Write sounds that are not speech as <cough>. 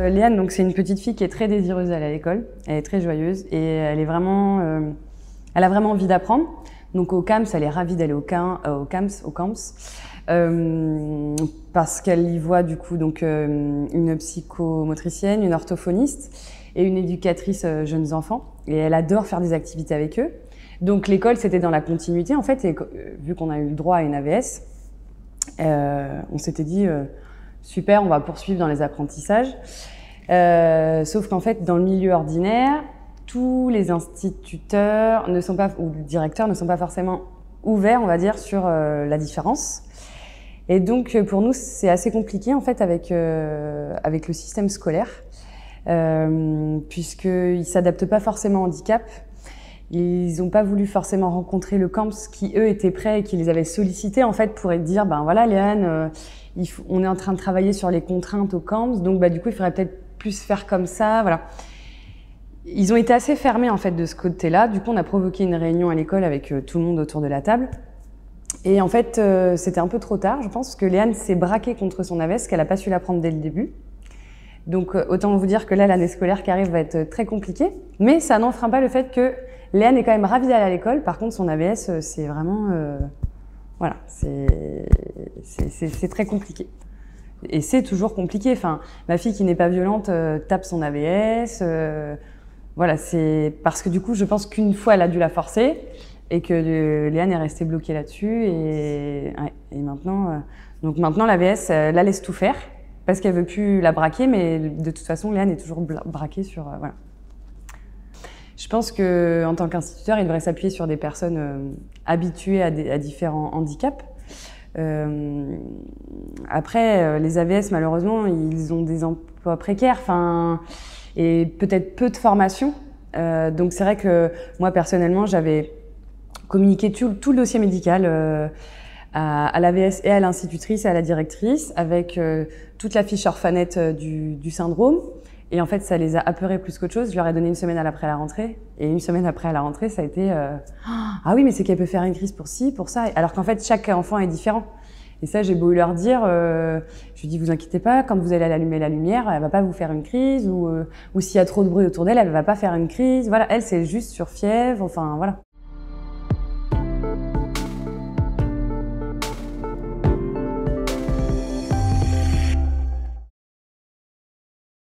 Euh, Léane, donc c'est une petite fille qui est très désireuse à l'école. Elle est très joyeuse et elle est vraiment, euh, elle a vraiment envie d'apprendre. Donc au CAMS, elle est ravie d'aller au, CAMS, au CAMS, au CAMS euh, parce qu'elle y voit du coup donc euh, une psychomotricienne, une orthophoniste et une éducatrice euh, jeunes enfants. Et elle adore faire des activités avec eux. Donc l'école, c'était dans la continuité en fait. Et vu qu'on a eu le droit à une AVS, on s'était dit super, on va poursuivre dans les apprentissages. Euh, sauf qu'en fait, dans le milieu ordinaire, tous les instituteurs ne sont pas, ou directeurs ne sont pas forcément ouverts, on va dire, sur euh, la différence. Et donc, pour nous, c'est assez compliqué, en fait, avec, euh, avec le système scolaire, euh, puisqu'ils ne s'adaptent pas forcément au handicap. Ils n'ont pas voulu forcément rencontrer le camps qui, eux, étaient prêts et qui les avaient sollicités, en fait, pour dire, ben voilà, Léane, euh, on est en train de travailler sur les contraintes au camps, donc bah, du coup, il faudrait peut-être plus faire comme ça, voilà. Ils ont été assez fermés en fait de ce côté-là. Du coup, on a provoqué une réunion à l'école avec euh, tout le monde autour de la table. Et en fait, euh, c'était un peu trop tard, je pense, parce que Léane s'est braquée contre son AVS, qu'elle n'a pas su l'apprendre dès le début. Donc, euh, autant vous dire que là, l'année scolaire qui arrive va être très compliquée. Mais ça n'enfreint pas le fait que Léane est quand même ravie d'aller à l'école. Par contre, son AVS, c'est vraiment... voilà, c'est très compliqué. Et c'est toujours compliqué. Enfin, ma fille qui n'est pas violente euh, tape son AVS. Euh, voilà, c'est parce que du coup, je pense qu'une fois, elle a dû la forcer et que euh, Léane est restée bloquée là-dessus. Et, maintenant, euh, donc maintenant, l'AVS la laisse tout faire parce qu'elle veut plus la braquer, mais de toute façon, Léane est toujours braquée sur voilà. Je pense que en tant qu'instituteur, il devrait s'appuyer sur des personnes habituées à, différents handicaps après, euh, les AVS, malheureusement, ils ont des emplois précaires, enfin, et peut-être peu de formation. Euh, donc c'est vrai que moi personnellement, j'avais communiqué tout, le dossier médical euh, à, à l'AVS et à l'institutrice et à la directrice avec euh, toute la fiche orphanette du, du syndrome. Et en fait, ça les a apeurés plus qu'autre chose. Je leur ai donné une semaine après la rentrée. Et une semaine après la rentrée, ça a été euh, <gasps> Ah oui, mais c'est qu'elle peut faire une crise pour ci, pour ça. Alors qu'en fait, chaque enfant est différent. Et ça, j'ai beau leur dire, euh, je lui dis, vous inquiétez pas, quand vous allez allumer la lumière, elle va pas vous faire une crise, ou, euh, ou s'il y a trop de bruit autour d'elle, elle va pas faire une crise. Voilà, elle, c'est juste sur fièvre, enfin, voilà.